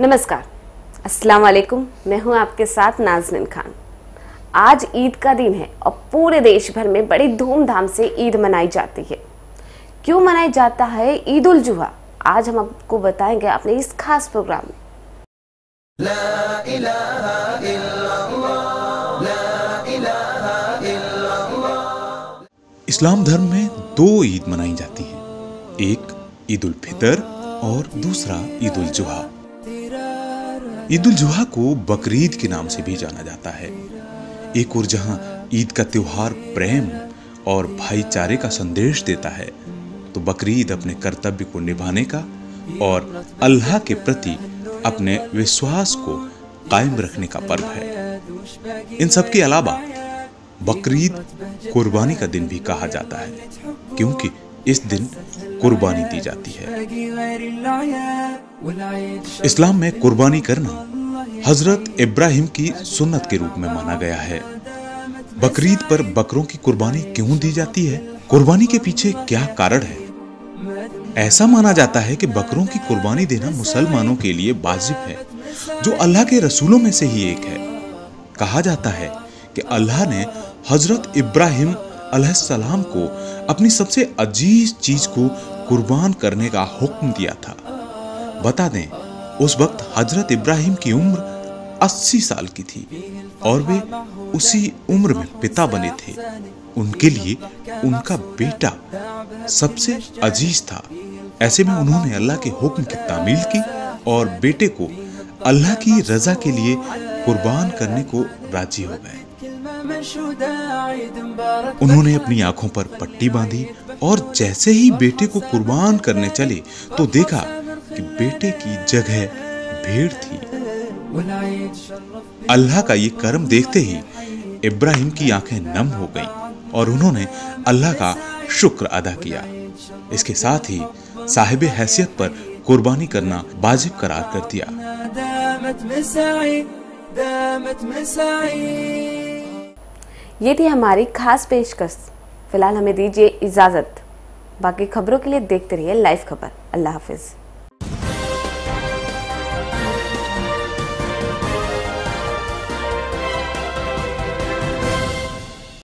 नमस्कार। अस्सलाम वालेकुम मैं हूँ आपके साथ नाजनीन खान। आज ईद का दिन है और पूरे देश भर में बड़ी धूमधाम से ईद मनाई जाती है। क्यों मनाया जाता है ईद उल जुहा आज हम आपको बताएँगे अपने इस खास प्रोग्राम में। इस्लाम धर्म में दो ईद मनाई जाती है। एक ईद उल फितर और दूसरा ईद उल जुहा ईद उल जुहा को बकरीद के नाम से भी जाना जाता है। एक और जहाँ ईद का त्योहार प्रेम और भाईचारे का संदेश देता है तो बकरीद अपने कर्तव्य को निभाने का और अल्लाह के प्रति अपने विश्वास को कायम रखने का पर्व है। इन सब के अलावा बकरीद कुर्बानी का दिन भी कहा जाता है, क्योंकि इस दिन कुर्बानी दी जाती है। इस्लाम में कुर्बानी करना हज़रत इब्राहिम की सुन्नत के रूप में माना गया है। बकरीद पर बकरों की कुर्बानी क्यों दी जाती है? कुर्बानी के पीछे क्या कारण है? ऐसा माना जाता है कि बकरों की कुर्बानी देना मुसलमानों के लिए वाजिब है, जो अल्लाह के रसूलों में से ही एक है। कहा जाता है कि अल्लाह ने हज़रत इब्राहिम सलाम को अपनी सबसे अज़ीज़ चीज़ को कुर्बान करने का हुक्म दिया था। बता दें, उस वक्त हज़रत इब्राहिम की उम्र 80 साल की थी और वे उसी उम्र में पिता बने थे। उनके लिए उनका बेटा सबसे अज़ीज़ था। ऐसे में उन्होंने अल्लाह के हुक्म की तामील की और बेटे को अल्लाह की रजा के लिए कुर्बान करने को राज़ी हो गए। उन्होंने अपनी आँखों पर पट्टी बांधी और जैसे ही बेटे को कुर्बान करने चले तो देखा कि बेटे की जगह भीड़ थी। अल्लाह का ये कर्म देखते ही इब्राहिम की आँखें नम हो गईं और उन्होंने अल्लाह का शुक्र अदा किया। इसके साथ ही साहिब हैसियत पर कुर्बानी करना वाजिब करार कर दिया। ये थी हमारी खास पेशकश। फ़िलहाल हमें दीजिए इजाज़त। बाकी खबरों के लिए देखते रहिए लाइव खबर। अल्लाह हाफिज़।